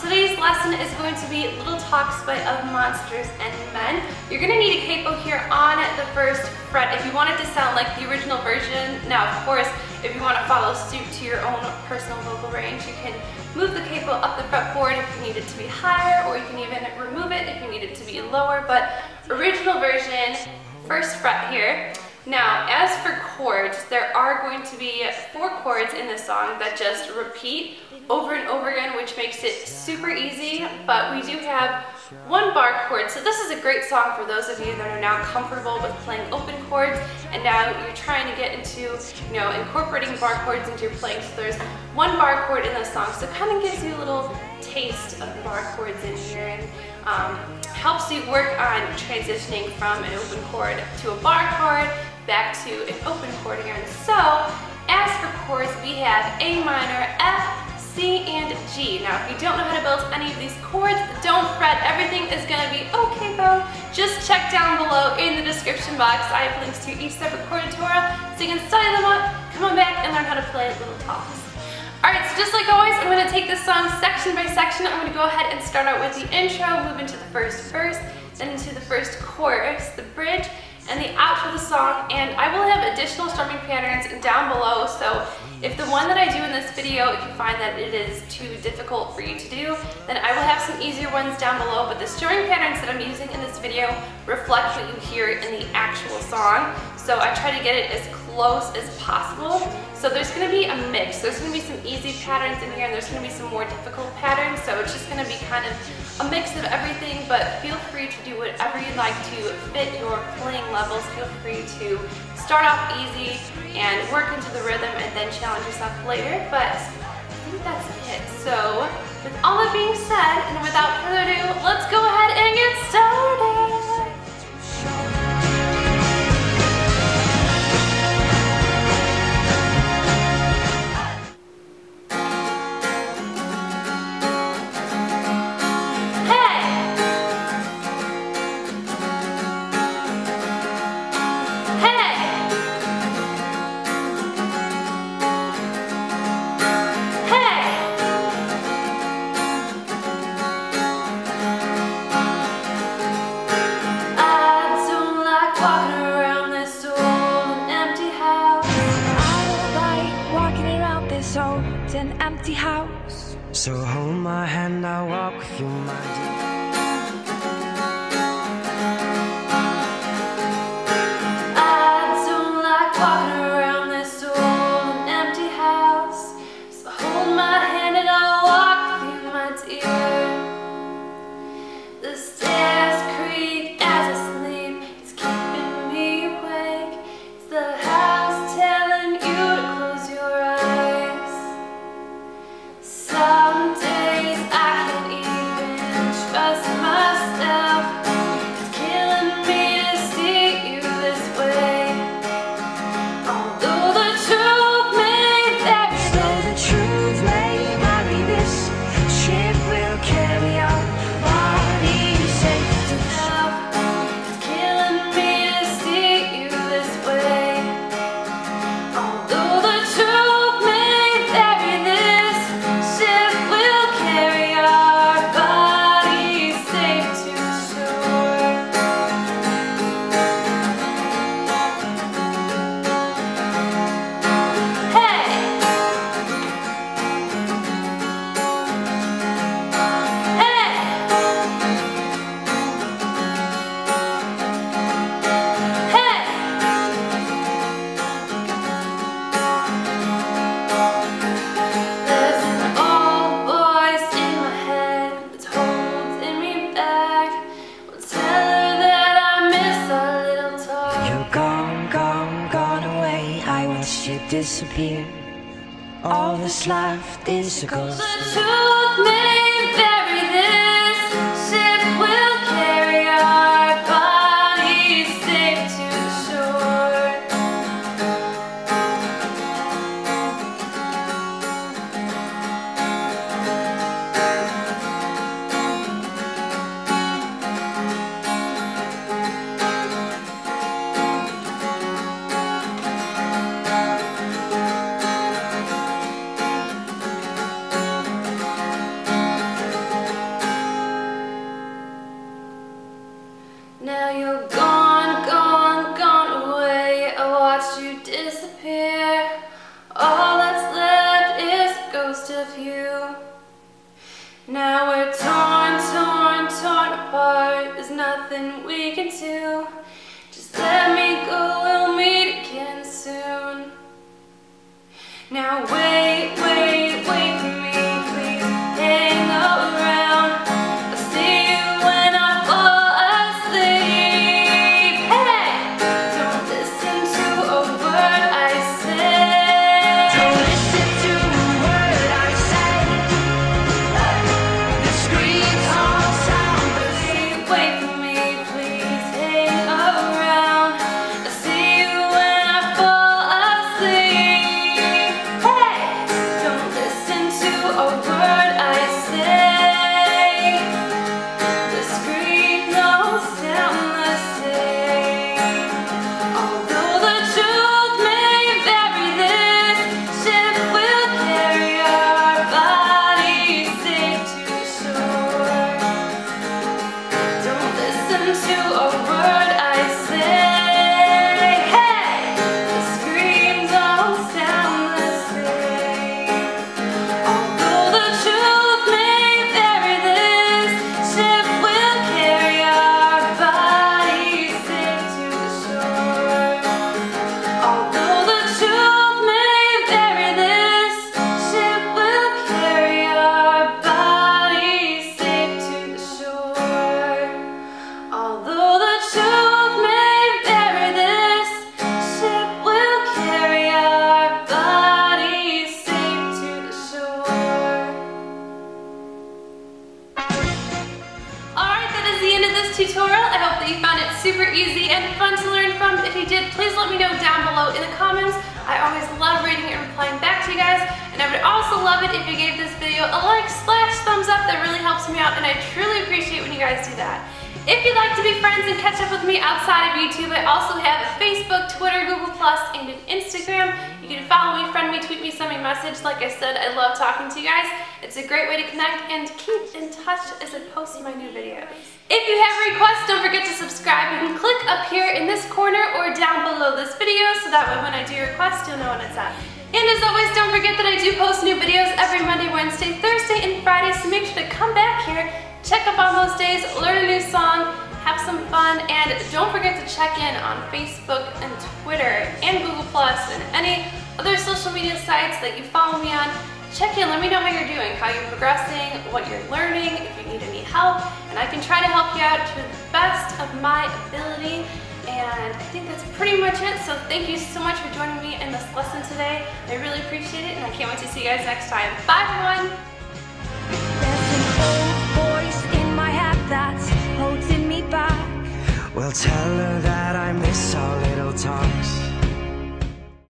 today's lesson is going to be Little Talks by Of Monsters and Men. You're going to need a capo here on the first fret if you want it to sound like the original version. Now, of course, if you want to follow suit to your own personal vocal range, you can move the capo up the fretboard if you need it to be higher, or you can even remove it if you need it to be lower, but original version, first fret here. Now, as for chords, there are going to be four chords in this song that just repeat over and over again, which makes it super easy, but we do have one bar chord. So this is a great song for those of you that are now comfortable with playing open chords and now you're trying to get into, you know, incorporating bar chords into your playing. So there's one bar chord in this song, so it kind of gives you a little taste of bar chords in here and um, helps you work on transitioning from an open chord to a bar chord back to an open chord again. So as for chords, we have A minor, F, C, and G. Now, if you don't know how to build any of these chords, don't fret. Everything is going to be okay, bro. Just check down below in the description box. I have links to each separate chord tutorial so you can study them up, come on back, and learn how to play little talks. Alright, so just like always, I'm going to take this song section by section. I'm going to go ahead and start out with the intro, move into the first verse, then into the first chorus, the bridge, and the outro of the song, and I will have additional strumming patterns down below, so if the one that I do in this video, if you find that it is too difficult for you to do, then I will have some easier ones down below, but the strumming patterns that I'm using in this video reflect what you hear in the actual song, so I try to get it as close as possible. So there's to be a mix. There's to be some easy patterns in here, and there's to be some more difficult patterns, so it's just to be kind of a mix of everything, but feel free to do whatever you'd like to fit your playing levels. Feel free to start off easy and work into the rhythm and then challenge yourself later. But I think that's it. So with all that being said, and without further ado, let's go ahead and get started. So hold my hand, I'll walk with you, my dear. Disappear. All that's left is a ghost. Now we're torn, torn, torn apart. There's nothing we can do. Into. to super easy and fun to learn from. If you did, please let me know down below in the comments. I always love reading and replying back to you guys. And I would also love it if you gave this video a like slash thumbs up. That really helps me out and I truly appreciate when you guys do that. If you'd like to be friends and catch up with me outside of YouTube, I also have a Facebook, Twitter, Google+, and an Instagram. You can follow me, friend me, tweet me, send me a message. Like I said, I love talking to you guys. It's a great way to connect and keep in touch as I post my new videos. If you have requests, don't forget to subscribe. You can click up here in this corner or down below this video so that way when I do your request, you'll know when it's at. And as always, don't forget that I do post new videos every Monday, Wednesday, Thursday, and Friday, so make sure to come back here check up on those days, learn a new song, have some fun, and don't forget to check in on Facebook and Twitter and Google Plus and any other social media sites that you follow me on. Check in, let me know how you're doing, how you're progressing, what you're learning, if you need any help, and I can try to help you out to the best of my ability. And I think that's pretty much it. So thank you so much for joining me in this lesson today. I really appreciate it, and I can't wait to see you guys next time. Bye, everyone! Well, tell her that I miss our little talks.